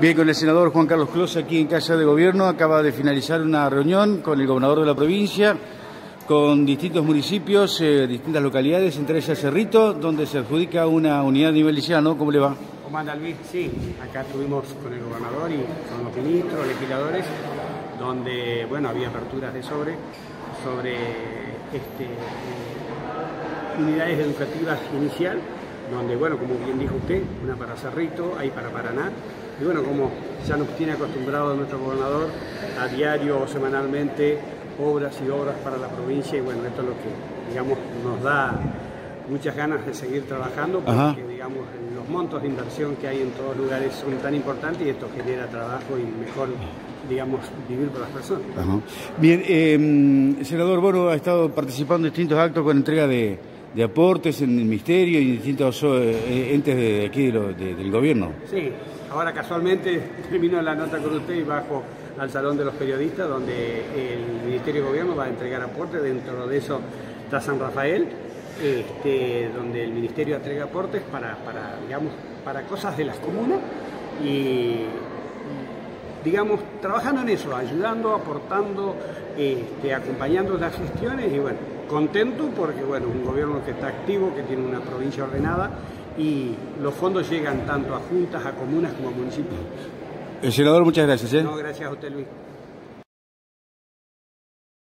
Bien, con el senador Juan Carlos Clos aquí en Casa de Gobierno acaba de finalizar una reunión con el gobernador de la provincia, con distintos municipios, eh, distintas localidades, entre ellas Cerrito, donde se adjudica una unidad a nivel liceo, ¿Cómo le va? ¿Cómo anda Luis? Sí, acá estuvimos con el gobernador y con los ministros, legisladores, donde, bueno, había aperturas de sobre, sobre este, eh, unidades educativas inicial, donde, bueno, como bien dijo usted, una para Cerrito, hay para Paraná, y bueno, como ya nos tiene acostumbrado nuestro gobernador a diario o semanalmente obras y obras para la provincia y bueno, esto es lo que digamos nos da muchas ganas de seguir trabajando porque digamos los montos de inversión que hay en todos lugares son tan importantes y esto genera trabajo y mejor digamos, vivir para las personas. Bien, eh, senador Boro ha estado participando en distintos actos con entrega de, aportes en el Ministerio y en distintos eh, entes de aquí del gobierno. Sí, Ahora casualmente termino la nota con usted y bajo al Salón de los Periodistas, donde el Ministerio de Gobierno va a entregar aportes, dentro de eso está San Rafael, este, donde el Ministerio entrega aportes para, digamos, para cosas de las comunas y digamos, trabajando en eso, ayudando, aportando, este, acompañando las gestiones y bueno, contento porque bueno, un gobierno que está activo, que tiene una provincia ordenada y los fondos llegan tanto a juntas, a comunas como a municipios. El senador, muchas gracias. ¿eh? No, gracias a usted, Luis.